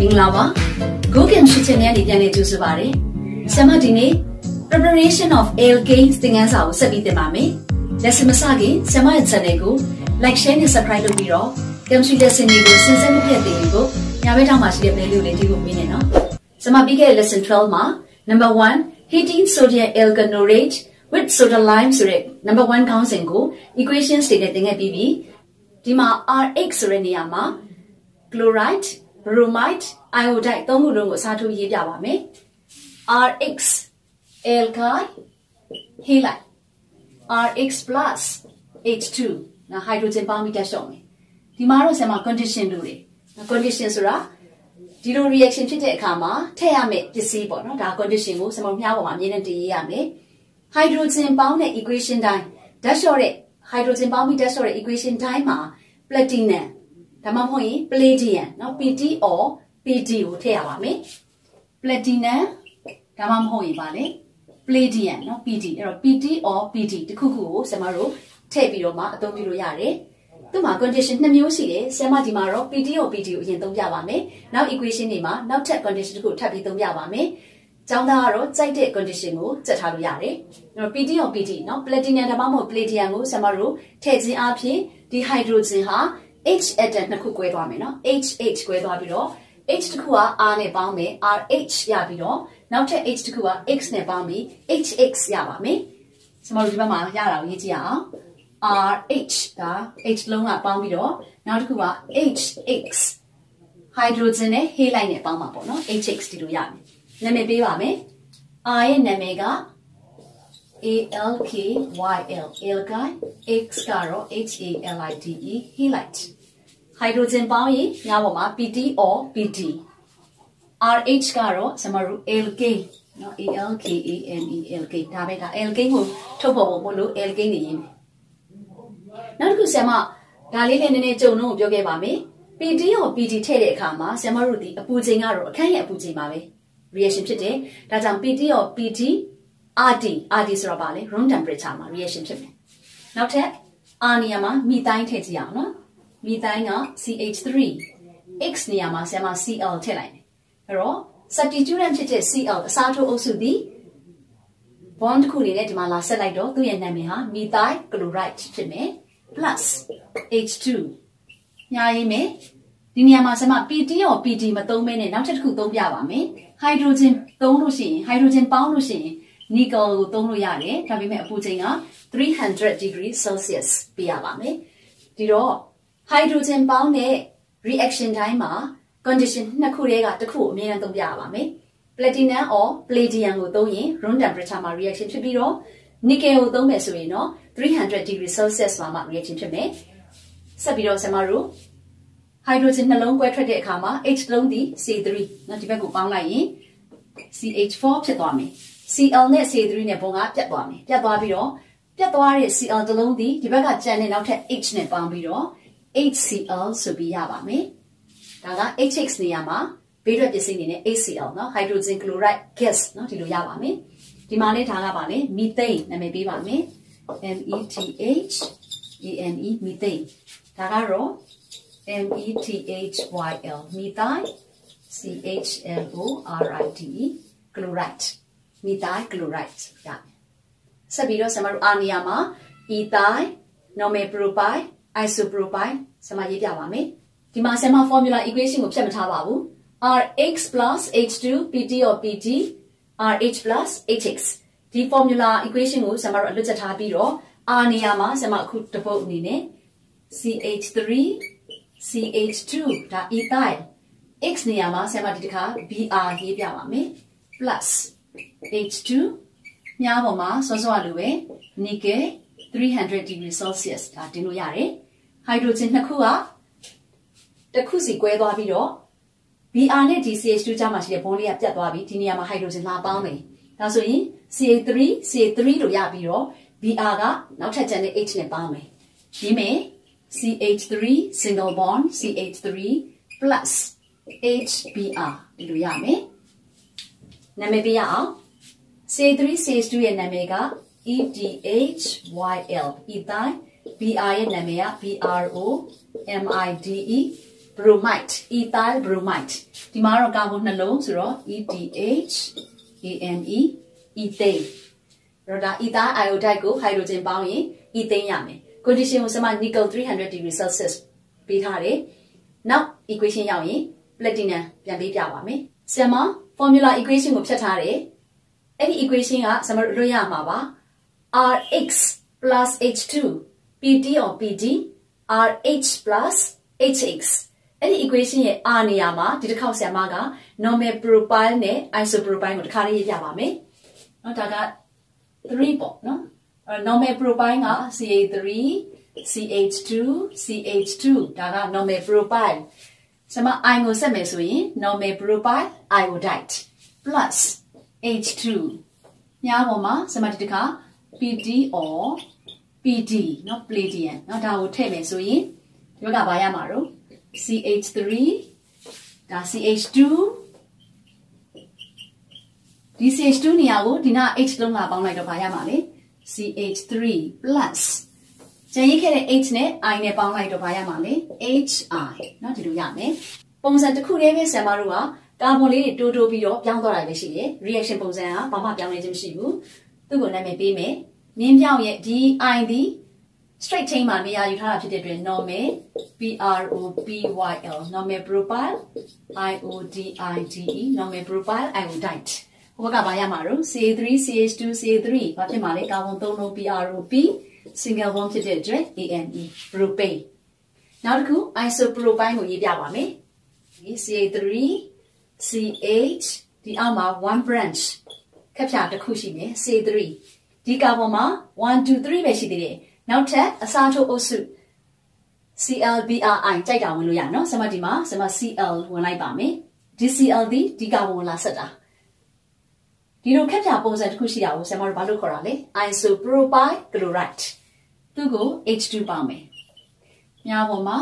မင်္ဂလာပါ Go Game ရှိချင်တဲ့နေပြန်နေကြိုဆိုပါရစေဆရာမဒီနေ့ preparation of alkane သင်ခန်းစာကိုဆက်ပြီးသင်ပါမယ် lesson မစခင်ဆရာမရဲ့ channel ကို like share နဲ့ subscribe လုပ်ပြီးတော့ chemistry lesson တွေကိုစဉ်ဆက်မပြတ်သင်ယူဖို့ညာဘက်ထောက်မှာရှိတဲ့ bell လေးကိုလည်းဒီကိုပေးနေနော်ဆရာမပြီးခဲ့တဲ့ lesson 12မှာ number 1 heating sodium alkanorate with soda lime ဆိုတဲ့ number 1ခေါင်းစဉ်ကို equations တွေနဲ့သင်ခဲ့ပြီးပြီ ဒီမှာ Rx ဆိုတဲ့နေရာမှာ chloride, bromide, iodide သုံးခုလုံးကိုအစားထိုးရေးပြပါမယ်။ RX alkyl halide RX plus H2 နော် hydrogen ပေါင်းပြီးတက်ရှုံမယ်။ဒီမှာတော့ဆရာမ condition လို့တယ်။ condition ဆိုတာဒီလို reaction ဖြစ်တဲ့အခါမှာထည့်ရမယ့်ပစ္စည်းပေါ့နော်ဒါ condition ကိုဆရာမမြှားပေါ်မှာအမြဲတမ်းတည်ရရမယ်။ hydrogen ပေါင်းတဲ့ equation တိုင်းဓာတ်လျှော့တဲ့ hydrogen ပေါင်းပြီးဓာတ်လျှော့တဲ့ equation တိုင်းမှာ platinum ဒါမှမဟုတ်ရင် palladium เนาะ PT or PD ကိုထည့်ရပါမယ် platinum ဒါမှမဟုတ်ရင်ပါလေ palladium เนาะ PD အဲ့တော့ PT or PD တခုခုကိုဆရာမတို့ထည့်ပြီးတော့မှအသုံးပြုလို့ရတယ်သူ့မှာ condition နှစ်မျိုးရှိတယ်ဆရာမဒီမှာတော့ PT or PD ကိုအရင်သုံးပြပါမယ်နောက် equation တွေမှာနောက်ထပ် condition တစ်ခုထပ်ပြီးသုံးပြပါမယ် ကျောင်းသားကတော့ကြိုက်တဲ့ condition ကိုစက်ထားလို့ရတယ်။နော် PT ရော PT နော် platinum ဒါမှမဟုတ် palladium ကိုကျွန်တော်တို့ထည့်ခြင်းအပြင်ဒီ hydrogen ဟာ H atom နှစ်ခု꿰သွားမယ်နော် HH 꿰သွားပြီးတော့ H တစ်ခုက R နဲ့ပေါင်းမယ် RH ရပြီးတော့နောက်ထပ် H တစ်ခုက X နဲ့ပေါင်းပြီး HX ရပါမယ်။ကျွန်တော်တို့ဒီဘက်မှာရတာကိုရေးကြည့်ရအောင်။ RH ဒါ H လုံးကပေါင်းပြီးတော့နောက်တစ်ခုက HX hydrogen နဲ့ halide နဲ့ပေါင်းမှာပေါ့နော် HX ဒီလိုရမယ်။ နာမည်ပေးပါမယ်။အာရဲ့နာမည်က ALKYL L က X ကတော့ HALIDE halide hydrogen ပေါင်းရင်ညပေါ်မှာ PT or PD RH ကတော့ကျွန်တော်တို့ LK နော် ALK ANE LK ဒါပဲဒါ LK ကိုထုတ်ပေါ်ဖို့မလို့ LK နေရင်းမယ်နောက်တစ်ခုဆရာမဒါလေးလည်းနည်းနည်းကြုံတော့ပြောခဲ့ပါမယ် PD or PD ထည့်တဲ့အခါမှာဆရာမတို့ဒီအပူချိန်ကတော့အခန်းရဲ့အပူချိန်ပါပဲ။ reaction ဖြစ်တယ်ဒါကြောင့် PT or PT RT RT ဆိုတော့ပါလေ room temperature မှာ reaction ဖြစ်မယ်နောက်ထပ် R နေရာမှာမီတိုင်းထည့်ကြည့်အောင်နော်မီတိုင်းက CH3 X နေရာမှာဆရာမ Cl ထည့်လိုက်တယ်အဲ့တော့ substituent ဖြစ်တဲ့ Cl အစားထိုးအုပ်စုသည် bond တစ်ခုအနေနဲ့ဒီမှာလာဆက်လိုက်တော့သူ့ရဲ့နာမည်ဟာ methyl chloride ဖြစ်မယ် plus H2 ညာရေးမယ်ဒီနေရာမှာဆရာမ PT ရော PT မသုံးမဲနဲ့နောက်ထပ်တစ်ခုသုံးပြပါမယ် hydrogen သုံးလို့ရှိရင် hydrogen ပေါင်းလို့ရှိရင် nickel ကိုသုံးလို့ရတယ်ဒါပေမဲ့အပူချိန်က300 degree celsius ပြရပါမယ်ဒီတော့ hydrogen ပေါင်းတဲ့ reaction တိုင်းမှာ condition နှစ်ခုတည်းကတစ်ခုအမြဲတမ်းသုံးပြရပါမယ် platinum or palladium ကိုသုံးရင် room temperature မှာ reaction ဖြစ်ပြီးတော့ nickel ကိုသုံးမယ်ဆိုရင်တော့300 degree celsius မှာမှ reaction ဖြစ်မယ်ဆက်ပြီးတော့ဆရာမတို့ ဟိုက်ဒရိုဂျင်နှလုံးကွဲထွက်တဲ့အခါမှာ H လုံးသည် C3 နော်ဒီဘက်ကိုပေါင်းလိုက်ရင် CH4 ဖြစ်သွားမယ် CL နဲ့ C3 နဲ့ဘုံကပြတ်သွားမယ်ပြတ်သွားပြီးတော့ပြတ်သွားတဲ့ CL တစ်လုံးသည်ဒီဘက်ကကျန်တဲ့နောက်ထပ် H နဲ့ပေါင်းပြီးတော့ HCl ဆိုပြီးရပါမယ်ဒါက HX နေရာမှာဘေးထွက်ပစ္စည်းအနေနဲ့ HCl နော် hydrogen chloride gas နော်ဒီလိုရပါမယ်ဒီမှာလေးထားရပါမယ် methane နာမည်ပေးပါမယ် M E T H A N E methane ဒါကတော့ M E T H Y L methyl C H L O R I D E chloride methyl chloride ရမယ်ဆက်ပြီးတော့ဆရာမတို့အာနီယာမှာ ethyl normal propyl isopropyl ဆရာမရေးပြပါမယ်ဒီမှာဆရာမ formula equation ကိုဖြတ်မထားပါဘူး rx h2 pt or pt rh hx ဒီ formula equation ကိုဆရာမတို့အလွတ်ချက်ထားပြီးတော့ r နေရာမှာဆရာမအခုတစ်ပုတ်အနေနဲ့ ch3 ch2 ဒါ ethyl x နေရာမှာဆရာမဒီတစ်ခါ br ရေးပြပါမယ် plus h2 မြားပေါ်မှာစောစောလိုပဲ nickel 300 degree celsius ဒါတင်လို့ရတယ်ဟိုက်ဒရိုဂျင်နှစ်ခုကတစ်ခုစီကွဲသွားပြီးတော့ Br နဲ့ DCH2 ကြားမှာရှိတဲ့ဘုံလေးကပြတ်သွားပြီဒီနေရာမှာဟိုက်ဒရိုဂျင်လာပေါင်းမယ်ဒါဆိုရင် CA3 CA3 လို့ရပြီးတော့ Br ကနောက်ထပ်ကျန်တဲ့ H နဲ့ပေါင်းမယ်ဒီမယ် CH3 single bond CH3 plus HBr ဒီလိုရမယ်နာမည်ပေးရအောင် C3 C2 ရဲ့နာမည်က ETHYL ethyl BR ရဲ့နာမည်က BRO MIDE bromide ethyl bromide ဒီမှာတော့ကာဗွန်နှလုံးဆိုတော့ ETH AME ethane တော့ဒါ ethyl iodide ကို hydrogen ပေါင်းရင် ethane ရမယ် condition ကိုကျွန်မ nickel 300 degree celsius ပေးထားတယ်နောက် equation ရောက်ရင် platinum ပြန်ပေးပြပါမယ်ဆရာမ formula equation ကိုဖြတ်ထားတယ်အဲ့ဒီ equation ကကျွန်မတို့လွတ်ရမှာပါ rx plus h2 pt or pd rh plus hx အဲ့ဒီ equation ရဲ့ r နေရာမှာဒီတစ်ခေါက်ဆရာမက normal propyl နဲ့ isopropyl ကိုတစ်ခါလေးရေးပြပါမယ်။နော်ဒါက3ပေါ့နော်။ normal propyl က CA3 CH2 CH2 ဒါက normal propyl ဆရာမ i ကိုဆက်မယ်ဆိုရင် normal propyl iodide plus H2 ညာပေါ်မှာဆရာမဒီတစ်ခါ PD or PD เนาะ palladium เนาะဒါကိုထည့်မယ်ဆိုရင်ဒီဘက်ကဘာရမှာတော့ CH3 ဒါ CH2 ဒီ CH2 နေရာကိုဒီနာ H လုံးကပေါင်းလိုက်တော့ဘာရမှာလဲ CH3 plus ကျန်ရခဲ့တဲ့ H နဲ့ I နဲ့ပေါင်းလိုက်တော့ဘာရမှာလဲ HI เนาะဒီလိုရမယ်ပုံစံတစ်ခုတည်းပဲဆရာမတို့ကကာဗွန်လေးတွေတိုးတိုးပြီးတော့ပြောင်းသွားတာပဲရှိတယ် reaction ပုံစံကဘာမှပြောင်းလဲခြင်းမရှိဘူးသူ့ကိုနာမည်ပေးမယ်မြင်းပြောင်းရဲ့ဒီ I ဒီ straight chain မှာနေရာယူထားတာဖြစ်တဲ့အတွက် normal PROPYL normal profile IODIDE normal profile iodide ဟိုဘက်ကဘာရမှာတော့ CA3 CH2 CA3 ဘာဖြစ်မှာလဲကာဗွန်3လုံး PROP single bond ဖြစ်တဲ့အတွက် AME propane နောက်တစ်ခု isopropyl ကိုရေးပြပါမယ် CA3 CH ဒီအောက်မှာ1 branch ခက်ဖြာတစ်ခုရှိမယ် CA3 ဒီကာဗွန်မှာ1 2 3ပဲရှိသေးတယ်နောက်ထပ်အစားထိုးအုပ်စု CLBRI ကြိုက်တာဝင်လို့ရနော်ဆမဒီမှာဆမ CL ဝင်လိုက်ပါမယ်ဒီ CL ဒီဒီကာဗွန်လာဆက်တာ ဒီလိုခက်ဖြာပုံစံတစ်ခုရှိတာကိုဆမတို့ဘာလို့ခေါ်တာလဲ isopropyl chloride သူ့ကို H2 ပေါင်းမယ်ညာပေါ်မှာ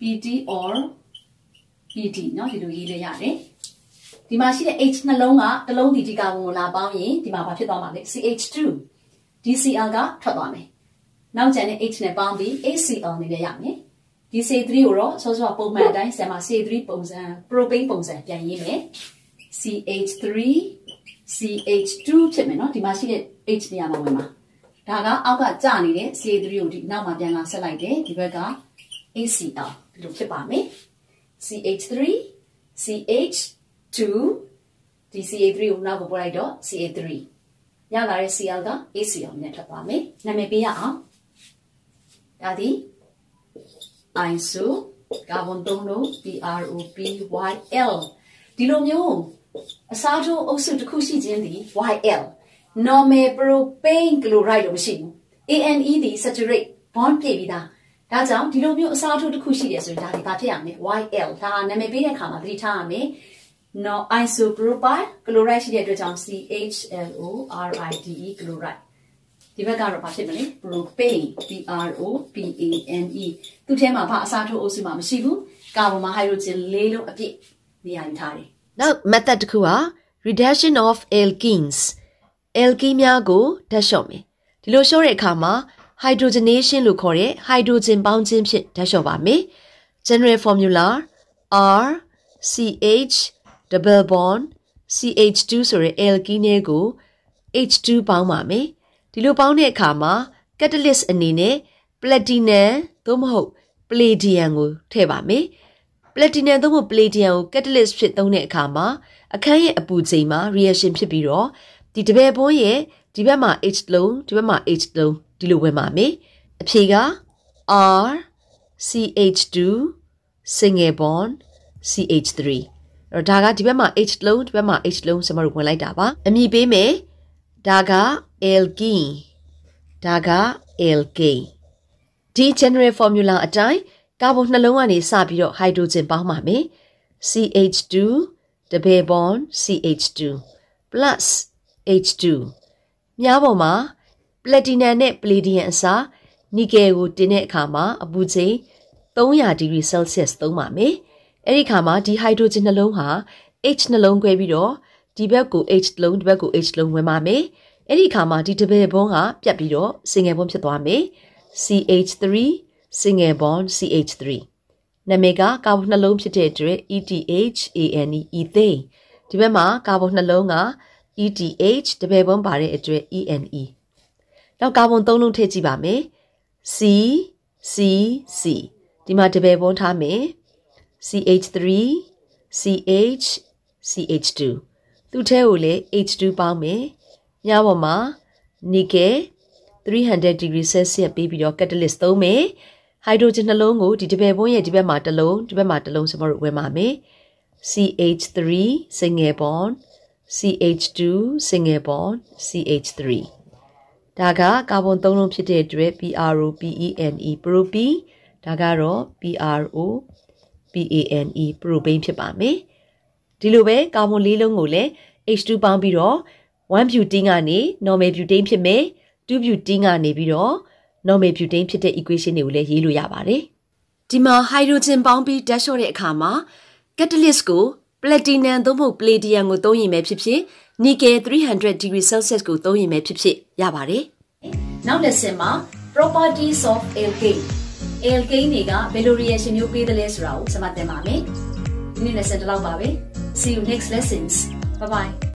PT or PT เนาะဒီလိုရေးလို့ရတယ်ဒီမှာရှိတဲ့ H နှလုံးကတစ်လုံးဒီဒီကာဗွန်ကိုလာပေါင်းရင်ဒီမှာဘာဖြစ်သွားမှာလဲ CH2 DCl ကထွက်သွားမယ်နောက်ကျန်တဲ့ H နဲ့ပေါင်းပြီး HCl နေနဲ့ရမယ်ဒီ C3 ကိုတော့ဆောစောပုံမှန်အတိုင်းဆရာမ C3 ပုံစံ propane ပုံစံပြန်ရေးမယ် CH3 CH2 ဖြစ်မယ်နော်ဒီမှာရှိတဲ့ H နေရာမှာဝင်ပါဒါကအောက်ကကြာနေတဲ့ CH3 ကိုဒီနောက်မှာပြန်လာဆက်လိုက်တယ်ဒီဘက်က ACL ဒီလိုဖြစ်ပါမယ် CH3 CH2 ဒီ CA3 ကိုနောက်ကိုပို့လိုက်တော့ CA3 ရလာတဲ့ CL က ACL နဲ့ထွက်သွားမယ်နာမည်ပေးရအောင်ဒါဒီ ISO ကာဗွန်တုံးလို့ PROPYL ဒီလိုမျိုး အစားထိုးအုပ်စုတစ်ခုရှိခြင်းဒီ YL normal propane chloride လို့မရှိဘူး ANE ဒီ saturate bond ပြည့်ပြီးသားဒါကြောင့်ဒီလိုမျိုးအစားထိုးတစ်ခုရှိတယ်ဆိုရင်ဒါဒီဘာဖြစ်ရမလဲ YL ဒါနာမည်ပေးတဲ့အခါမှာသတိထားရမယ် no isopropyl chloride ရှိတဲ့အတွက်ကြောင့် CHLORIDE chloride ဒီဘက်ကတော့ဘာဖြစ်မလဲ propane P R O P A N E သူ့ထဲမှာဘာအစားထိုးအုပ်စုမှမရှိဘူးကာဗွန်မှာဟိုက်ဒရိုဂျင်၄လုံးအပြည့်နေရာယူထားတယ် နောက် method တစ်ခုက reduction of alkenes alkene များကိုဓာတ်လျှော့မယ်ဒီလိုလျှော့တဲ့အခါမှာ hydrogenation လို့ခေါ်တဲ့ hydrogen ပေါင်းခြင်းဖြင့်ဓာတ်လျှော့ပါမယ် general formula R CH double bond CH2 ဆိုတဲ့ alkene ကို H2 ပေါင်းပါမယ်ဒီလိုပေါင်းတဲ့အခါမှာ catalyst အနေနဲ့ platinum သို့မဟုတ် palladium ကိုထည့်ပါမယ် platinum သို့မဟုတ် palladium ကို catalyst ဖြစ်သုံးတဲ့အခါမှာအခန်းရဲ့အပူချိန်မှာ reaction ဖြစ်ပြီးတော့ဒီတပည့်ဘုံးရဲ့ဒီဘက်မှာ H လုံးဒီဘက်မှာ H လုံးဒီလိုဝင်ပါမယ်အဖြေက R CH2 single bond CH3 အဲ့တော့ဒါကဒီဘက်မှာ H လုံးဒီဘက်မှာ H လုံးကျွန်တော်တို့ဝင်လိုက်တာပါအမည်ပေးမယ်ဒါက alkene ဒါက alkane ဒီ general formula အတိုင်း ကာဗွန်နှလုံးကနေစပြီးတော့ hydrogen ပေါင်းပါမယ် CH2 double bond CH2 plus H2 မြားပေါ်မှာပလက်တီနမ်နဲ့ပလီဒီယမ်အစားနီကယ်ကိုတင်တဲ့အခါမှာအပူချိန်300ဒီဂရီဆဲလ်ဆီယပ်သုံးပါမယ်။အဲ့ဒီခါမှာဒီဟိုက်ဒရိုဂျင်နှလုံးဟာ H နှလုံးခွဲပြီးတော့ဒီဘက်ကို H လုံးဒီဘက်ကို H လုံးဝင်ပါမယ်။အဲ့ဒီခါမှာဒီတပည့်ဘုံးကပြတ်ပြီးတော့စင်ငယ်ဘုံဖြစ်သွားမယ် CH3 single bond CH3 နာမည်ကကာဗွန်နှလုံးဖြစ်တဲ့အတွက် ETH ANE ethane ဒီဘက်မှာကာဗွန်နှလုံးက ETH တပယ်ဘုံပါတဲ့အတွက် ENE နောက်ကာဗွန်သုံးလုံးထည့်ကြည့်ပါမယ် C C C ဒီမှာတပယ်ဘုံထားမယ် CH3 CH CH2 သူ့ထဲကိုလည်း H2 ပေါင်းမယ်ညပေါ်မှာ nickel 300 degree celsius ပေးပြီးတော့ catalyst သုံးမယ် ဟိုက်ဒရိုဂျင်နှလုံးကိုဒီတပည့်ဘုံးရဲ့ဒီဘက်မှာတစ်လုံးဒီဘက်မှာတစ်လုံးစမတို့ဝင်ပါမယ် CH3 single bond CH2 single bond CH3 ဒါကကာဗွန်၃လုံးဖြစ်တဲ့အတွက် PRO PENE propene ဒါကတော့ PRO PANE propane ဖြစ်ပါမယ်ဒီလိုပဲကာဗွန်၄လုံးကိုလည်း H2 ပေါင်းပြီးတော့1 butane ကနေ normal butane ဖြစ်မယ်2 butane ကနေပြီးတော့ normal butane ဖြစ်တဲ့ equation တွေကိုလည်းရေးလို့ရပါတယ်ဒီမှာ hydrogen ပေါင်းပြီး dash လျှော့တဲ့အခါမှာ catalyst ကို platinum သို့မဟုတ် palladium ကိုသုံးရင်ပဲဖြစ်ဖြစ် nickel 300 degree celsius ကိုသုံးရင်ပဲဖြစ်ဖြစ်ရပါတယ်နောက် lesson မှာ properties of alkane alkane တွေကဘယ်လို reaction မျိုးပေးတယ်လဲဆိုတာကိုကျွန်မသင်ပါမယ်ဒီနေ့ lesson ဒီလောက်ပါပဲ see you next lessons bye bye